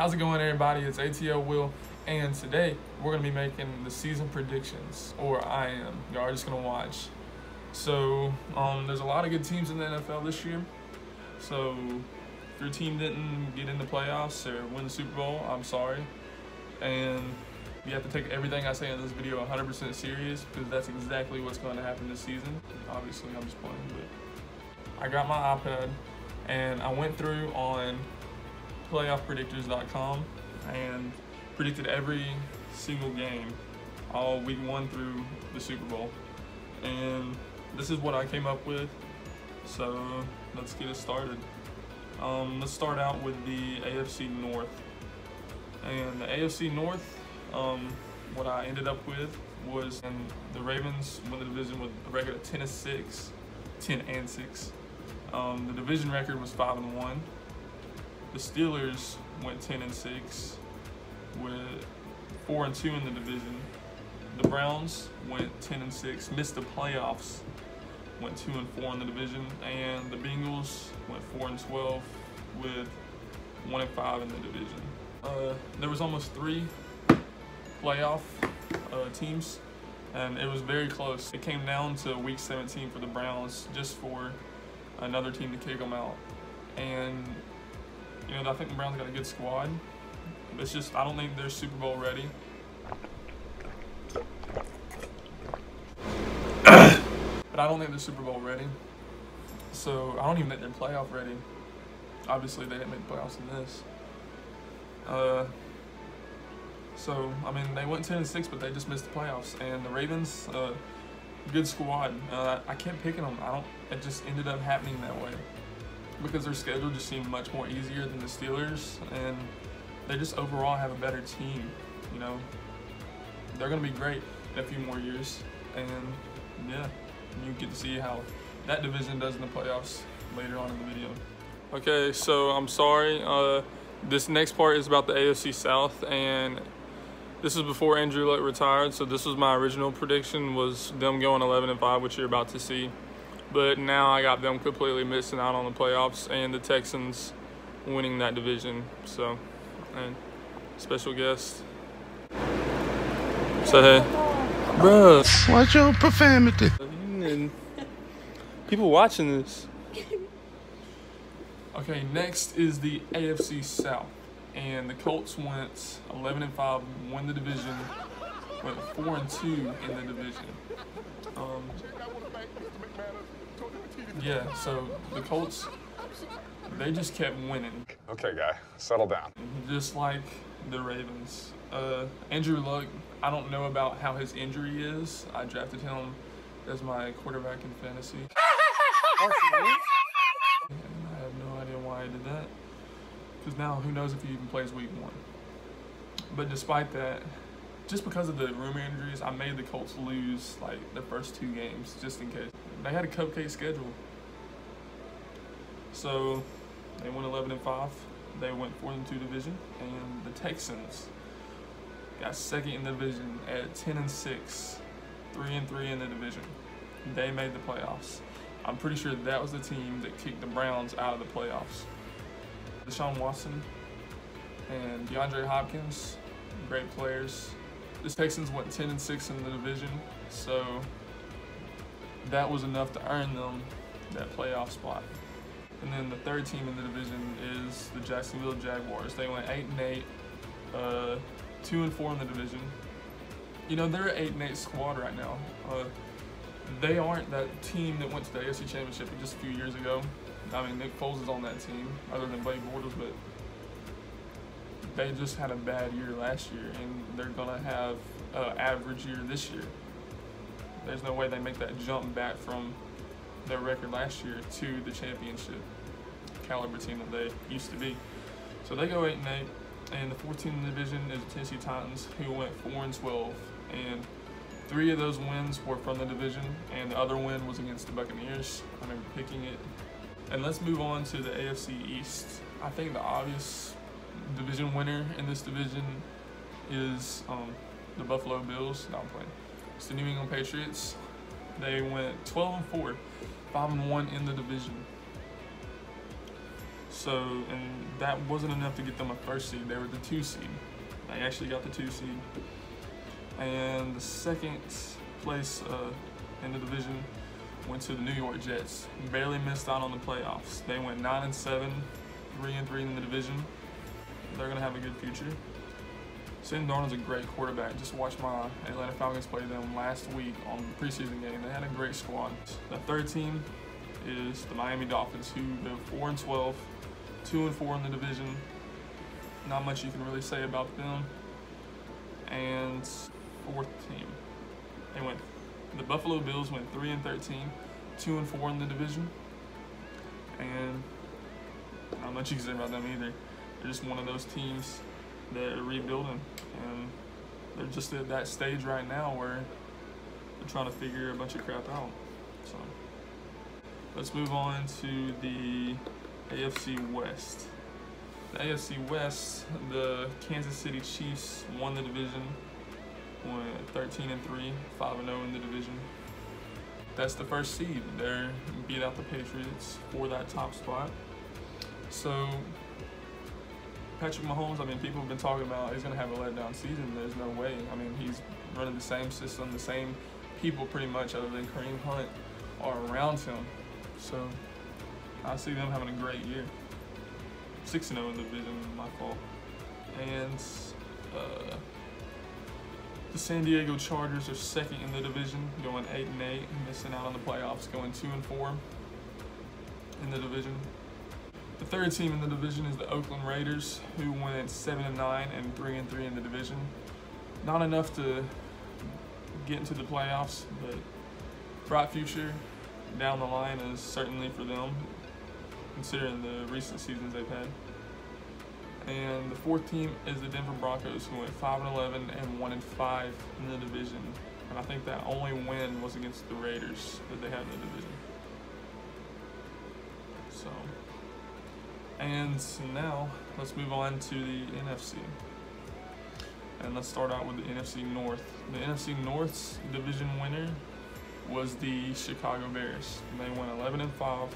How's it going everybody? It's ATL Will and today we're going to be making the season predictions or I am. Y'all are just going to watch. So um, there's a lot of good teams in the NFL this year. So if your team didn't get in the playoffs or win the Super Bowl, I'm sorry. And you have to take everything I say in this video 100% serious because that's exactly what's going to happen this season. Obviously I'm just playing but I got my iPad and I went through on playoffpredictors.com and predicted every single game all week one through the Super Bowl. And this is what I came up with. So let's get it started. Um, let's start out with the AFC North. And the AFC North, um, what I ended up with was and the Ravens won the division with a record of 10 and 6, 10 and 6. Um, the division record was 5 and 1. The Steelers went 10 and 6 with 4 and 2 in the division. The Browns went 10 and 6, missed the playoffs, went 2 and 4 in the division, and the Bengals went 4 and 12 with 1 and 5 in the division. Uh, there was almost three playoff uh, teams, and it was very close. It came down to week 17 for the Browns, just for another team to kick them out. And you know, I think the Browns got a good squad. It's just I don't think they're Super Bowl ready. but I don't think they're Super Bowl ready. So I don't even think they're playoff ready. Obviously, they didn't make playoffs in this. Uh, so I mean, they went 10 and 6, but they just missed the playoffs. And the Ravens, uh, good squad. Uh, I kept picking them. I don't. It just ended up happening that way because their schedule just seemed much more easier than the Steelers, and they just overall have a better team. You know, they're gonna be great in a few more years, and yeah, you get to see how that division does in the playoffs later on in the video. Okay, so I'm sorry. Uh, this next part is about the AFC South, and this is before Andrew Luck retired. So this was my original prediction was them going 11 and 5, which you're about to see. But now I got them completely missing out on the playoffs and the Texans winning that division. So, and special guest. Say hey. Bruh. Watch your profanity. People watching this. Okay, next is the AFC South. And the Colts went 11 and 5, won the division, went 4 and 2 in the division. Um, yeah, so the Colts, they just kept winning. Okay, guy, settle down. Just like the Ravens. Uh, Andrew Luck, I don't know about how his injury is. I drafted him as my quarterback in fantasy. And I have no idea why I did that. Because now, who knows if he even plays week one. But despite that, just because of the room injuries, I made the Colts lose like the first two games, just in case. They had a cupcake schedule. So they went 11 and 5. They went 4 and 2 division. And the Texans got second in the division at 10 and 6, 3 and 3 in the division. They made the playoffs. I'm pretty sure that was the team that kicked the Browns out of the playoffs. Deshaun Watson and DeAndre Hopkins, great players. The Texans went 10 and 6 in the division, so that was enough to earn them that playoff spot. And then the third team in the division is the Jacksonville Jaguars. They went 8 and 8, uh, 2 and 4 in the division. You know, they're an 8 and 8 squad right now. Uh, they aren't that team that went to the AFC Championship just a few years ago. I mean, Nick Foles is on that team, other than Blake Bortles, but they just had a bad year last year, and they're gonna have an average year this year. There's no way they make that jump back from their record last year to the championship caliber team that they used to be. So they go eight and eight, and the 14th division is the Tennessee Titans, who went four and 12, and three of those wins were from the division, and the other win was against the Buccaneers. I remember picking it. And let's move on to the AFC East. I think the obvious division winner in this division is um, the Buffalo Bills. No, I'm playing. It's the New England Patriots. They went 12 and 4, 5 and 1 in the division. So, and that wasn't enough to get them a first seed. They were the two seed. They actually got the two seed. And the second place uh, in the division went to the New York Jets. Barely missed out on the playoffs. They went nine and seven, three and three in the division. They're gonna have a good future. Sam Darnold's a great quarterback. Just watched my Atlanta Falcons play them last week on the preseason game. They had a great squad. The third team is the Miami Dolphins, who go four and 12, two and four in the division. Not much you can really say about them. And fourth team, they went. The Buffalo Bills went three and 13, two and four in the division. And not much you can say about them either. They're just one of those teams that are rebuilding, and they're just at that stage right now where they're trying to figure a bunch of crap out. So let's move on to the AFC West. The AFC West, the Kansas City Chiefs won the division, went 13 and 3, 5 and 0 in the division. That's the first seed. They beat out the Patriots for that top spot. So Patrick Mahomes, I mean, people have been talking about he's going to have a letdown season. There's no way. I mean, he's running the same system, the same people pretty much, other than Kareem Hunt, are around him. So I see them having a great year. 6 0 in the division, my fault. And uh, the San Diego Chargers are second in the division, going 8 and 8, missing out on the playoffs, going 2 and 4 in the division. The third team in the division is the Oakland Raiders, who went seven and nine and three and three in the division. Not enough to get into the playoffs, but bright future down the line is certainly for them, considering the recent seasons they've had. And the fourth team is the Denver Broncos, who went five and eleven and one and five in the division. And I think that only win was against the Raiders that they had in the division. And now let's move on to the NFC. And let's start out with the NFC North. The NFC North's division winner was the Chicago Bears. They went 11 and 5,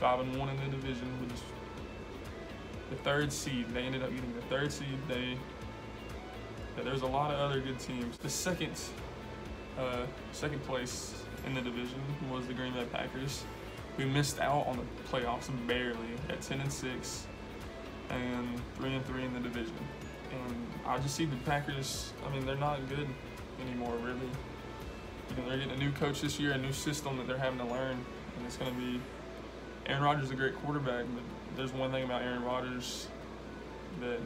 5 and 1 in the division, which is the third seed. They ended up getting the third seed. They there's a lot of other good teams. The second uh, second place in the division was the Green Bay Packers we missed out on the playoffs barely at 10 and 6 and 3 and 3 in the division. And I just see the Packers, I mean, they're not good anymore, really. You know, they're getting a new coach this year, a new system that they're having to learn. And it's going to be Aaron Rodgers is a great quarterback, but there's one thing about Aaron Rodgers that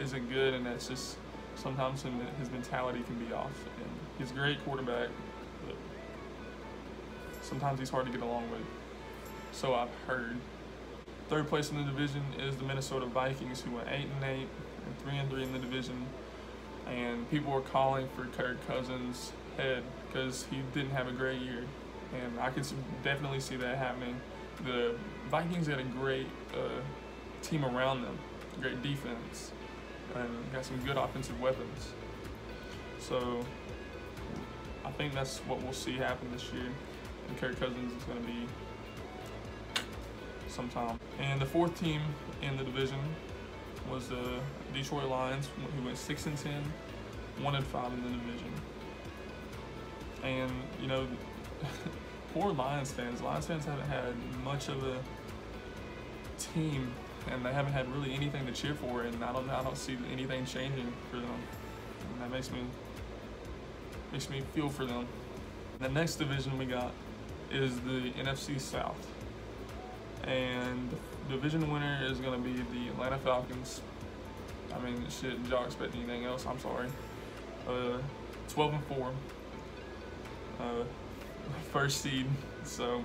isn't good, and that's just sometimes his mentality can be off. And he's a great quarterback, but sometimes he's hard to get along with so I've heard. Third place in the division is the Minnesota Vikings, who went eight and eight and three and three in the division. And people were calling for Kirk Cousins' head because he didn't have a great year, and I could definitely see that happening. The Vikings had a great uh, team around them, great defense, and got some good offensive weapons. So I think that's what we'll see happen this year. And Kirk Cousins is going to be sometime. And the fourth team in the division was the Detroit Lions, who went six and 10, one and five in the division. And you know, poor Lions fans. Lions fans haven't had much of a team, and they haven't had really anything to cheer for. And I don't, I don't see anything changing for them. And that makes me makes me feel for them. The next division we got is the NFC South and the division winner is going to be the Atlanta Falcons. I mean, shit, y'all expect anything else? I'm sorry. Uh, 12 and 4. Uh, first seed. So,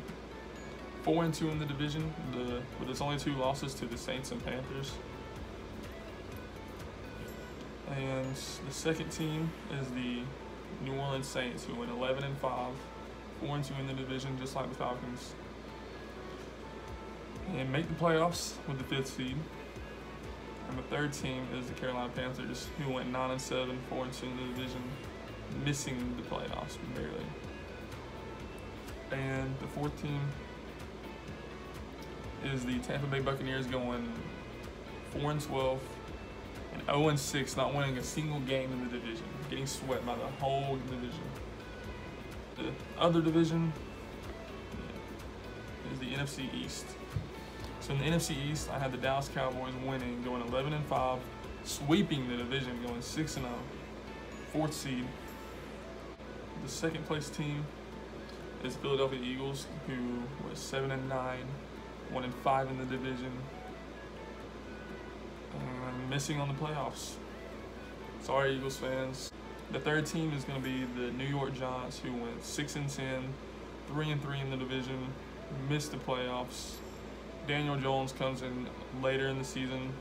4 and 2 in the division, the, but it's only two losses to the Saints and Panthers. And the second team is the New Orleans Saints, who went 11 and 5, 4 and 2 in the division, just like the Falcons and make the playoffs with the fifth seed. And the third team is the Carolina Panthers, who went 9 and 7, 4 and 2 in the division, missing the playoffs barely. And the fourth team is the Tampa Bay Buccaneers going 4 and 12 and 0 and 6, not winning a single game in the division, getting swept by the whole division. The other division is the NFC East. So in the NFC East, I had the Dallas Cowboys winning, going 11 and 5, sweeping the division, going 6 and 0, fourth seed. The second place team is Philadelphia Eagles, who was 7 and 9, 1 and 5 in the division, and missing on the playoffs. Sorry, Eagles fans. The third team is going to be the New York Giants, who went 6 and 10, 3 and 3 in the division, missed the playoffs. Daniel Jones comes in later in the season,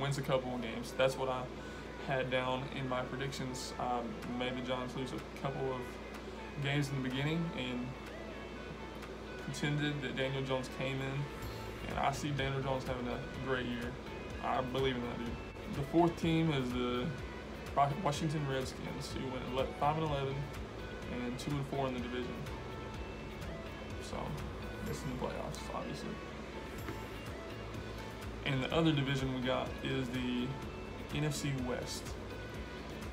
wins a couple of games. That's what I had down in my predictions. I made the Giants lose a couple of games in the beginning and contended that Daniel Jones came in. And I see Daniel Jones having a great year. I believe in that dude. The fourth team is the Washington Redskins, who went 5 and 11 and 2 and 4 in the division. So, missing the playoffs, obviously. And the other division we got is the NFC West.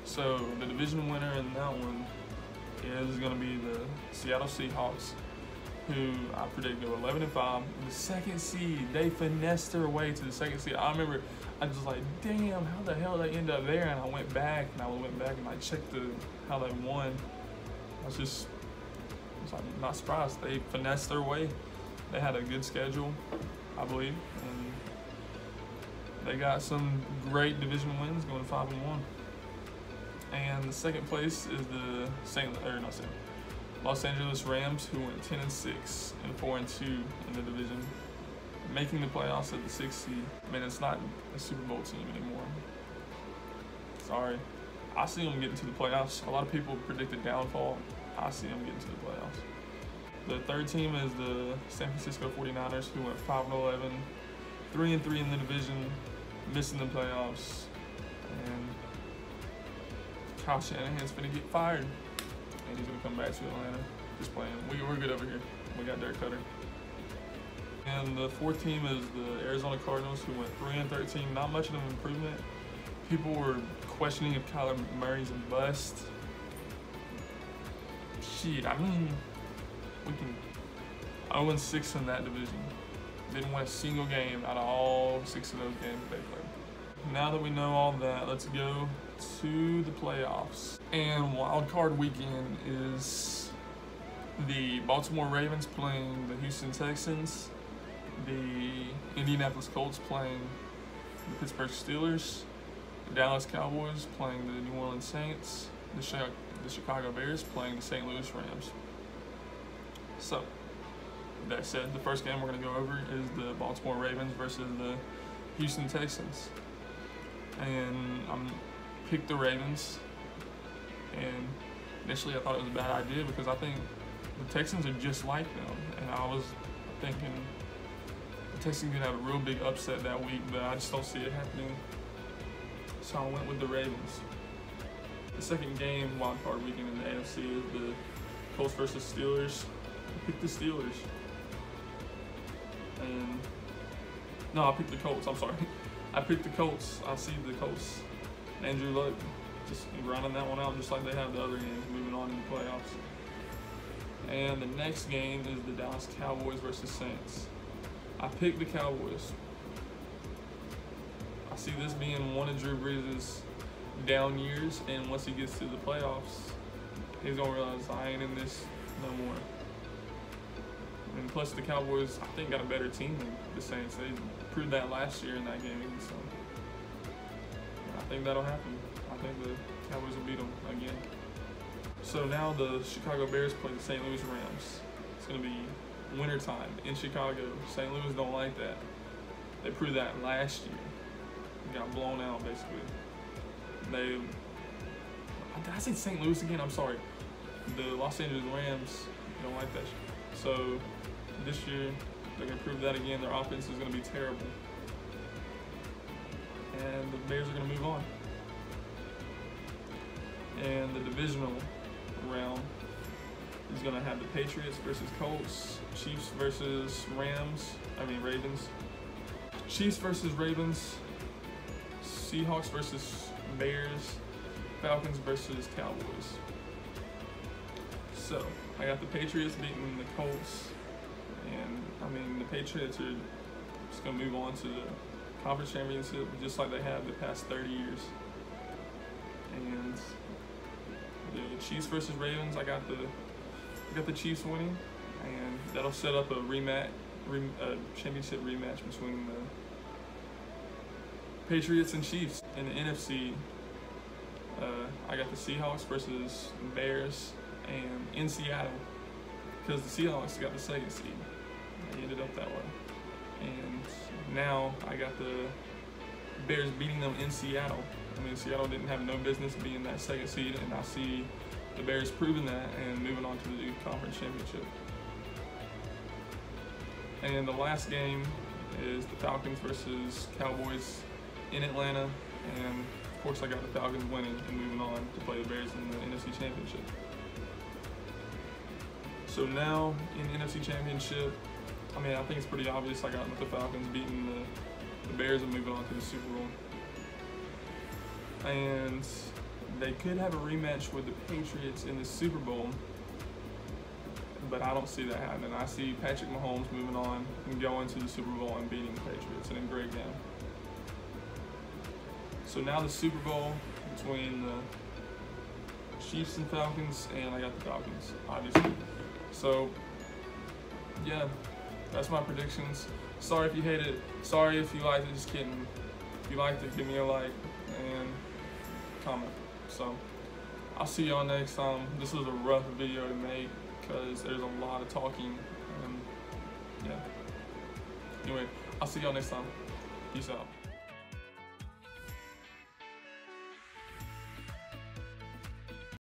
So the division winner in that one is going to be the Seattle Seahawks, who I predict go 11 and 5. The second seed, they finessed their way to the second seed. I remember I was like, damn, how the hell did they end up there? And I went back and I went back and I checked the how they won. I was just I was like, not surprised. They finessed their way. They had a good schedule, I believe, and they got some great division wins, going five and one. And the second place is the Saint or not Saint Los Angeles Rams, who went 10 and 6 and 4 and 2 in the division, making the playoffs at the sixth seed. I mean, it's not a Super Bowl team anymore. Sorry. I see them getting to the playoffs. A lot of people predicted downfall. I see them getting to the playoffs. The third team is the San Francisco 49ers, who went 5 and 11, 3 and 3 in the division, missing the playoffs. And Kyle Shanahan's gonna get fired. And he's gonna come back to Atlanta. Just playing. We, we're good over here. We got Dirk Koetter. And the fourth team is the Arizona Cardinals, who went 3 and 13. Not much of an improvement. People were questioning if Kyler Murray's a bust. Shit, I mean, we can 0 and 6 in that division. Didn't win a single game out of all six of those games they played. Now that we know all that, let's go to the playoffs. And wild card weekend is the Baltimore Ravens playing the Houston Texans, the Indianapolis Colts playing the Pittsburgh Steelers, the Dallas Cowboys playing the New Orleans Saints, the, Chicago Bears playing the St. Louis Rams. So, that said, the first game we're going to go over is the Baltimore Ravens versus the Houston Texans. And I'm picked the Ravens. And initially I thought it was a bad idea because I think the Texans are just like them. And I was thinking the Texans could have a real big upset that week, but I just don't see it happening. So I went with the Ravens. The second game, wild card weekend in the AFC, is the Colts versus Steelers. I picked the Steelers. And no, I picked the Colts. I'm sorry. I picked the Colts. I see the Colts. Andrew Luck just grinding that one out just like they have the other games, moving on in the playoffs. And the next game is the Dallas Cowboys versus Saints. I picked the Cowboys. I see this being one of Drew Brees' down years, and once he gets to the playoffs, he's gonna realize I ain't in this no more. And plus, the Cowboys, I think, got a better team than the Saints. They proved that last year in that game. So I think that'll happen. I think the Cowboys will beat them again. So now the Chicago Bears play the St. Louis Rams. It's going to be wintertime in Chicago. St. Louis don't like that. They proved that last year. Got blown out, basically. They. Did I say St. Louis again? I'm sorry. The Los Angeles Rams don't like that. So this year, going to prove that again. Their offense is going to be terrible. And the Bears are going to move on. And the divisional round is going to have the Patriots versus Colts, Chiefs versus Rams, I mean Ravens, Chiefs versus Ravens, Seahawks versus Bears, Falcons versus Cowboys. So, I got the Patriots beating the Colts, and I mean, the Patriots are just going to move on to the conference championship just like they have the past 30 years. And the Chiefs versus Ravens, I got the I got the Chiefs winning, and that'll set up a rematch, re, a championship rematch between the Patriots and Chiefs in the NFC. Uh, I got the Seahawks versus Bears, and in Seattle, because the Seahawks got the second seed. Ended up that way, and now I got the Bears beating them in Seattle. I mean, Seattle didn't have no business being that second seed, and I see the Bears proving that and moving on to the conference championship. And the last game is the Falcons versus Cowboys in Atlanta, and of course I got the Falcons winning and moving on to play the Bears in the NFC Championship. So now in NFC Championship, I mean I think it's pretty obvious I got the Falcons beating the, the Bears and moving on to the Super Bowl. And they could have a rematch with the Patriots in the Super Bowl, but I don't see that happening. I see Patrick Mahomes moving on and going to the Super Bowl and beating the Patriots in a great game. So now the Super Bowl between the Chiefs and Falcons, and I got the Falcons, obviously. So, yeah, that's my predictions. Sorry if you hate it. Sorry if you liked it. Just kidding. If you liked it, give me a like and comment. So I'll see y'all next time. This was a rough video to make because there's a lot of talking and yeah. Anyway, I'll see y'all next time. Peace out.